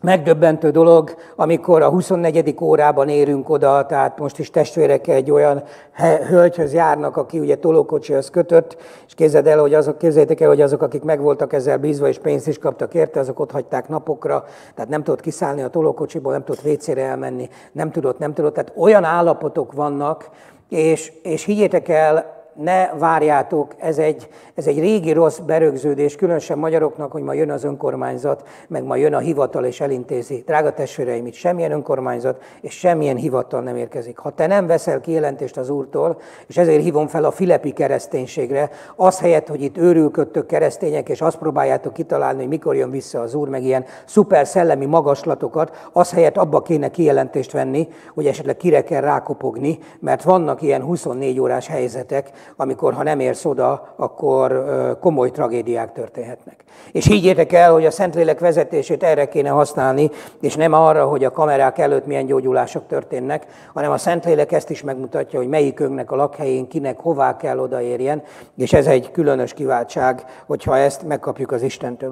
megdöbbentő dolog, amikor a 24. órában érünk oda, tehát most is testvérek egy olyan hölgyhöz járnak, aki ugye tolókocsihoz kötött, és képzeld el, hogy azok, képzeljétek el, hogy azok, akik meg voltak ezzel bízva, és pénzt is kaptak érte, azok ott hagyták napokra, tehát nem tudott kiszállni a tolókocsiból, nem tudott vécére elmenni, nem tudott, nem tudott. Tehát olyan állapotok vannak, és, és higgyétek el, ne várjátok, ez egy, ez egy régi rossz berögződés, különösen magyaroknak, hogy ma jön az önkormányzat, meg ma jön a hivatal és elintézi. Drága testvéreim, itt semmilyen önkormányzat és semmilyen hivatal nem érkezik. Ha te nem veszel kijelentést az Úrtól, és ezért hívom fel a filepi kereszténységre, az helyett, hogy itt őrülködtök keresztények, és azt próbáljátok kitalálni, hogy mikor jön vissza az Úr, meg ilyen szuper szellemi magaslatokat, az helyett abba kéne kijelentést venni, hogy esetleg kire kell rákopogni, mert vannak ilyen 24 órás helyzetek, amikor ha nem érsz oda, akkor komoly tragédiák történhetnek. És higgyétek el, hogy a Szentlélek vezetését erre kéne használni, és nem arra, hogy a kamerák előtt milyen gyógyulások történnek, hanem a Szentlélek ezt is megmutatja, hogy melyikünknek a lakhelyén kinek hová kell odaérjen, és ez egy különös kiváltság, hogyha ezt megkapjuk az Istentől.